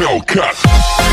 Hellcat.